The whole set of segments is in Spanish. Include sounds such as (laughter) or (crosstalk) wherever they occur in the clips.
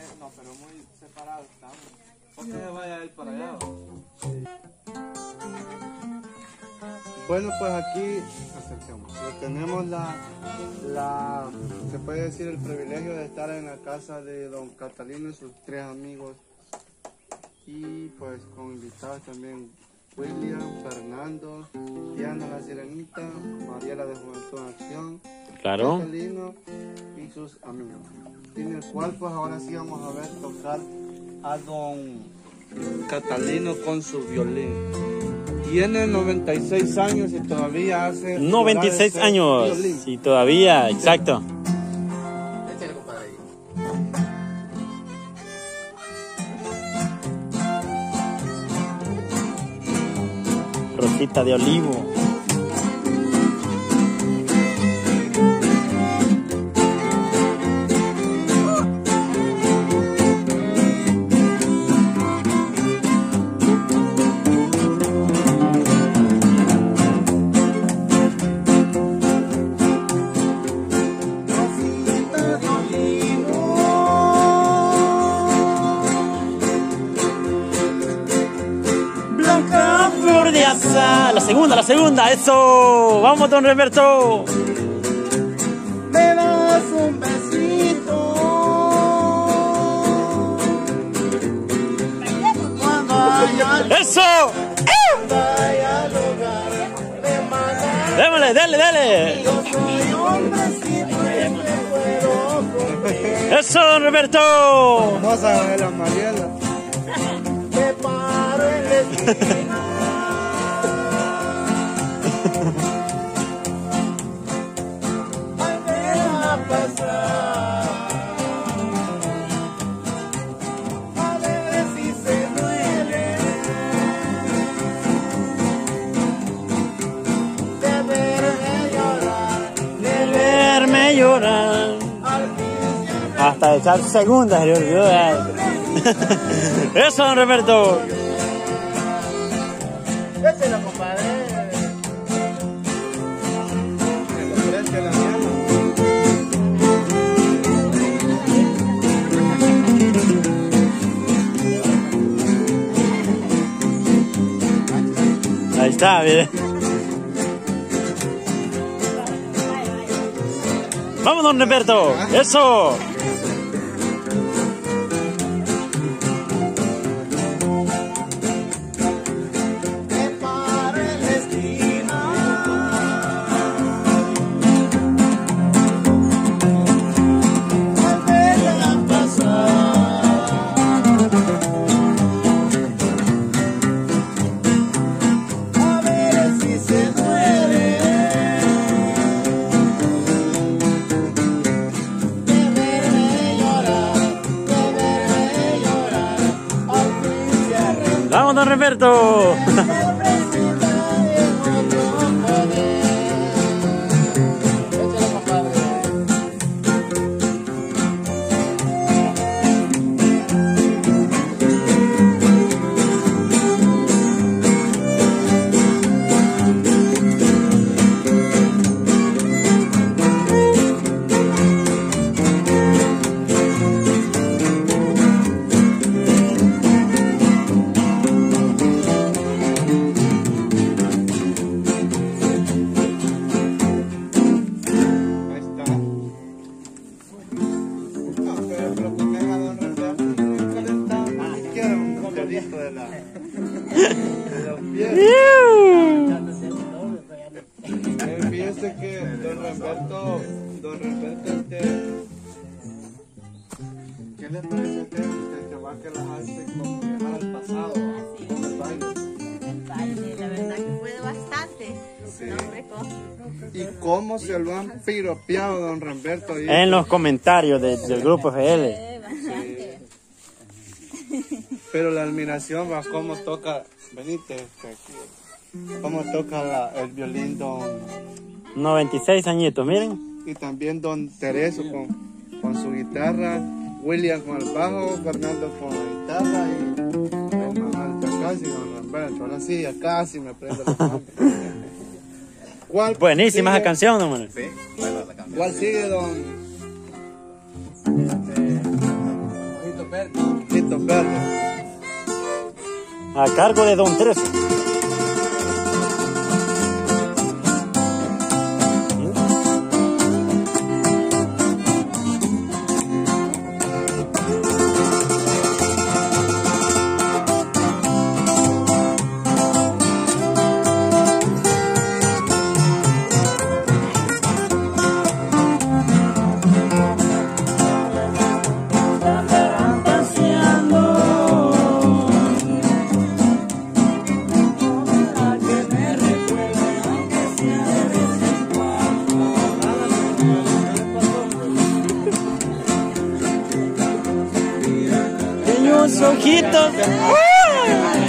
que no, pero muy separados estamos. ¿Por qué se vaya a ir para allá? Bueno, pues aquí acerquemos. tenemos la, la, se puede decir, el privilegio de estar en la casa de don Catalino y sus tres amigos. Y pues con invitados también William, Fernando, Diana la Sirenita, Mariela de Juventud en Acción, claro. Catalino sus amigos. En el cual pues ahora sí vamos a ver tocar a don Catalino con su violín. Tiene 96 años y todavía hace... 96 años. y todavía, exacto. Rosita de olivo. Segunda, eso. Vamos, don Roberto. Me das un besito. Eso. Démosle, dale, dale. Eso, don Roberto. Vamos a ver a Mariela. Me paro en (laughs) Hasta echar segundas le olvidó. (laughs) Eso, don Roberto. Compadre. Ahí está, bien. Vamos, don Roberto. Eso. Don Roberto. (laughs) cómo se lo han piropeado, don Ramberto. En los comentarios del grupo FL. Pero la admiración va cómo toca, venite este, aquí, cómo toca el violín don... 96 añitos, miren. Y también don Tereso con, con su guitarra, William con el bajo, Fernando con la guitarra y Manuel casi don Ramberto. Ahora sí, ya casi me prendo la ¿Cuál Buenísima esa canción, don Manuel. Sí, bueno, la canción. ¿Cuál sigue, don? Este, Litos verdes. A cargo de Don Teresa. Conquitos. Uh! Ah!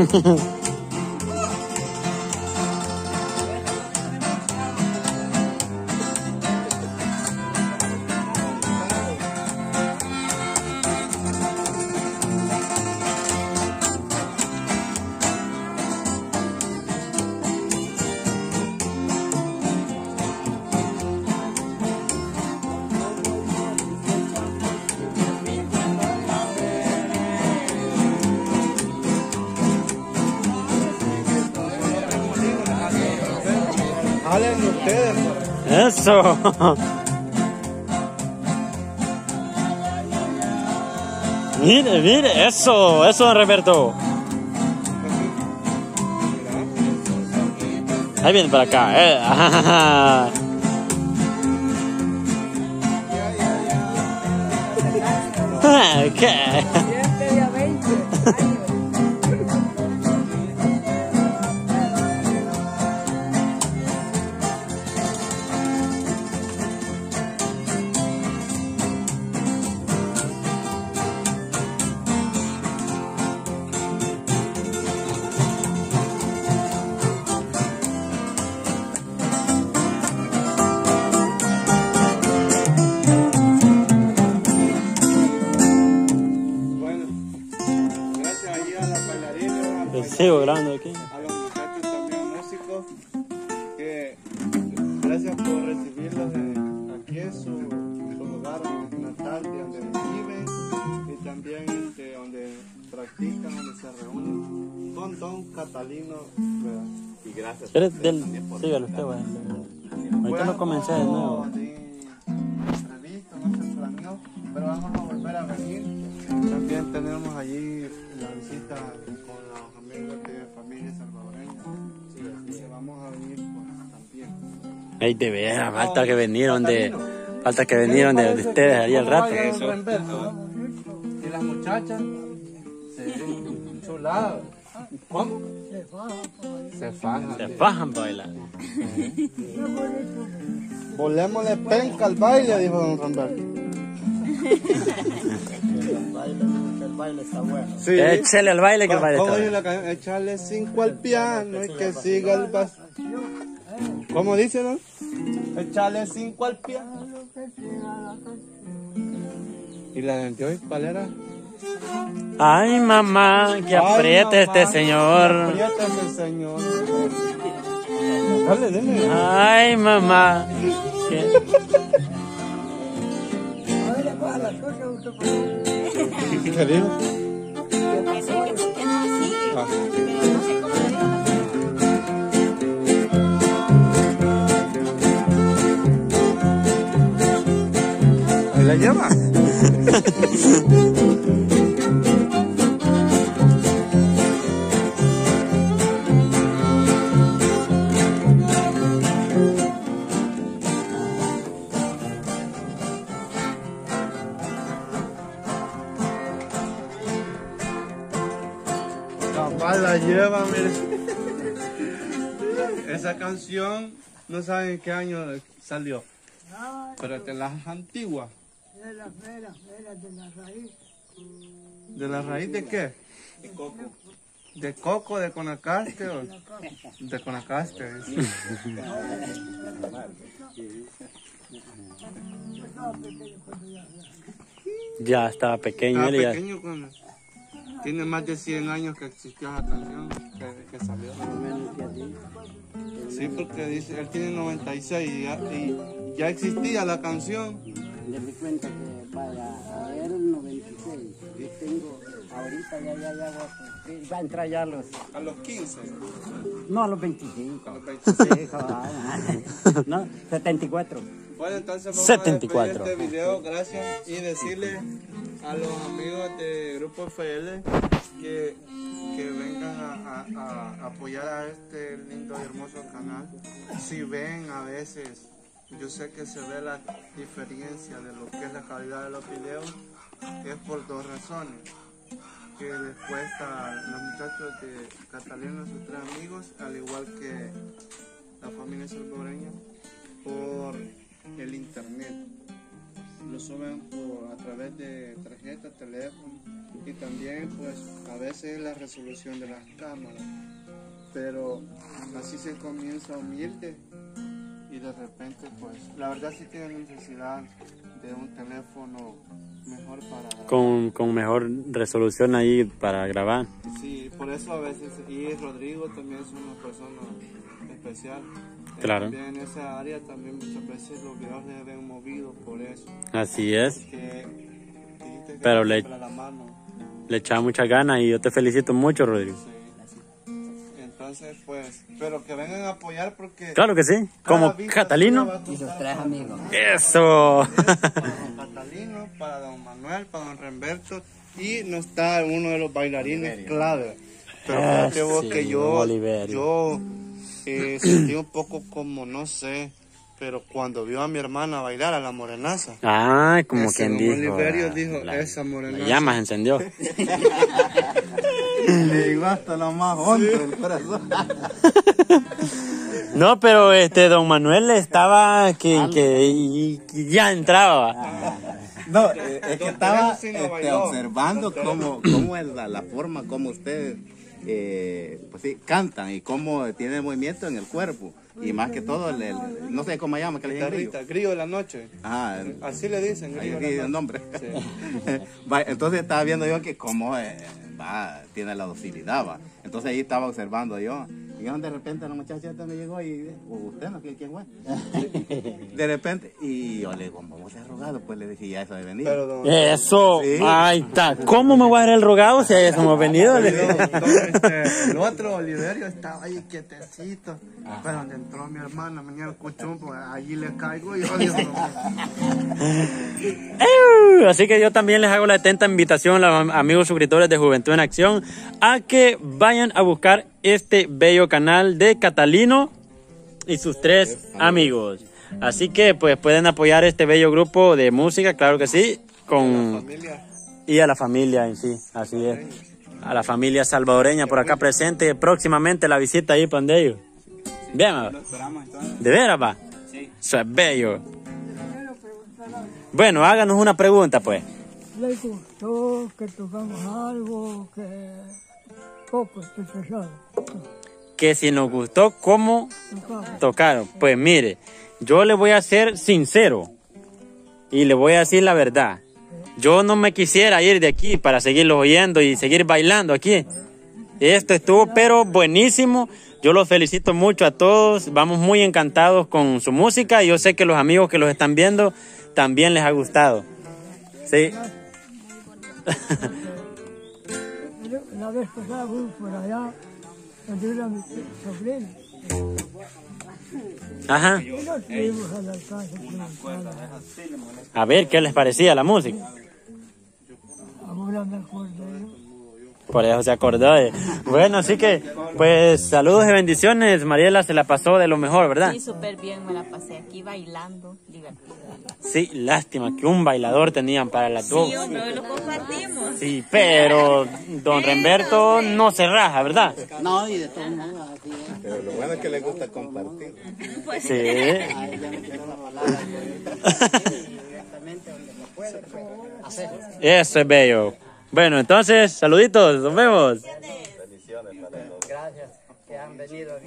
Ha ha ha. Eso. (laughs) Mire, mire, eso, eso, Roberto. Ahí viene para acá. Eh. (laughs) ¿Qué? Practican, donde se reúnen con Don Catalino. ¿verdad? Y gracias. ¿Quieres del... Sígalo usted, güey. Ahorita no comencé de nuevo. Previsto, no se planeó, pero vamos a volver a venir. También tenemos allí la visita con los amigos de familia salvadoreña. Sí, así que vamos a venir pues, también. Ey, de veras, falta que vinieron de... Falta que vinieron de, de ustedes ahí al rato. Y las muchachas se chuladas. ¿Cómo? Se fajan. Se fajan para bailar. Volémosle penca al baile, dijo don Ramberto. El baile está bueno. Sí. Échale al baile que el baile ¿Cómo está bueno. Échale cinco al piano y que siga el bas. ¿Cómo dice, no? Échale cinco al piano. ¿Y la gente hoy cuál era? Ay, mamá, que Ay, apriete mamá, este señor. Aprieta ese señor. Dale, dale. Ay, mamá. que- ¿Qué que, que Ah. le Ahí la lleva. (laughs) Esa canción, no saben en qué año salió. Pero de las antiguas. De las veras, veras de la raíz. ¿De la raíz de qué? De coco. ¿De coco, de conacaste o? De conacaste. Ya estaba pequeño cuando... Tiene más de 100 años que existió esa canción, que, que salió. Sí, porque dice, él tiene 96 y ya, y ya existía la canción. Deme cuenta que para el 96, yo tengo, ahorita ya, ya, ya, voy a- va a entrar ya a los, A los 15. no a los 25. A los 25. Sí, joder. no, 74. Bueno, entonces vamos 74. a despedir este video, gracias, y decirle a los amigos de Grupo FL que, que vengan a, apoyar a este lindo y hermoso canal. Si ven a veces, yo sé que se ve la diferencia de lo que es la calidad de los videos, es por dos razones. Que les cuesta a los muchachos de Catalina, sus tres amigos, al igual que la familia salvadoreña, por el internet. Lo suben por, a través de tarjeta, teléfono y también pues a veces la resolución de las cámaras. Pero así se comienza humilde y de repente pues la verdad sí tienen necesidad de un teléfono mejor para grabar. Con, con mejor resolución ahí para grabar. Sí, por eso a veces, y Rodrigo también es una persona especial. Claro. En esa área también muchas veces los videos se ven movidos por eso. Así es. Que Pero le- tiembla la mano. Le echaba muchas ganas y yo te felicito mucho, Rodrigo. Sí. Entonces, pues, pero que vengan a apoyar porque... Claro que sí. Como Catalino. Y sus tres amigos. Eso. para don (laughs) Catalino, para don Manuel, para don Remberto y no está uno de los bailarines clave. Pero Ah, sí, que yo, Oliverio. yo eh, (clears throat) sentí un poco como, no sé, pero cuando vio a mi hermana bailar a la morenaza, Ah, como Ese quien dijo. Oliverio ah, dijo, la, esa morenaza. la llama se encendió. (laughs) Le llegó hasta lo más hondo del corazón. (laughs) No, pero este don Manuel estaba que, que y- y ya entraba. No, eh, es que estaba sí no este, observando cómo, cómo es la, la forma como ustedes eh, pues sí, cantan y cómo tiene movimiento en el cuerpo. Y más que todo, el, el- no sé cómo se llama, que le dicen grillo. De la noche. Ajá, Así le dicen, grillo vi de la el noche. nombre. (laughs) Entonces estaba viendo yo que cómo eh, va, tiene la docilidad, va. Entonces ahí estaba observando yo. Y yo, de repente la muchacha esta me llegó y, ¿usted no? ¿Quién quién fue? (laughs) De repente, y yo le digo, vamos a ser rogado, pues le dije, ya eso de venir. Pero don, Eso, Sí. ahí está. ¿Cómo me voy a dar el rogado si a eso hemos (laughs) venido? Don- don, este, el (laughs) otro Oliverio estaba ahí quietecito. Pero donde entró mi hermana, venía el cuchón, pues allí le caigo y yo digo. Así que yo también les hago la atenta invitación a los am- amigos suscriptores de Juventud en Acción a que vayan a buscar este bello canal de Catalino y sus tres amigos. Así que pues pueden apoyar este bello grupo de música, claro que sí, con y a la familia en sí, así es. A la familia salvadoreña por acá presente, próximamente la visita ahí para ellos. Bien. ¿De veras va? Eso es bello. Bueno, háganos una pregunta pues. Le gustó que tocamos algo que poco especial. que si nos gustó cómo tocaron. Pues mire, yo le voy a ser sincero y le voy a decir la verdad. Yo no me quisiera ir de aquí para seguirlos oyendo y seguir bailando aquí. Esto estuvo pero buenísimo. Yo los felicito mucho a todos. Vamos muy encantados con su música y yo sé que los amigos que los están viendo también les ha gustado. Sí. La vez pasada fui por allá, mi sobrina. Ajá. A ver qué les parecía la música. Ahora me acordé yo. Por eso se acordó de... Bueno, así que, pues, saludos y bendiciones. Mariela se la pasó de lo mejor, ¿verdad? Sí, súper bien, me la pasé aquí bailando, divertida. Sí, lástima que un bailador tenían para las dos. Sí, hombre, lo compartimos. Sí, pero don Remberto no se raja, ¿verdad? No, y de todos modos, así es. Pero lo bueno es que le gusta compartir. Sí. Ay, ya me quedó la palabra. (laughs) Eso es bello. Bueno, entonces, saluditos, nos vemos. Gracias que han venido.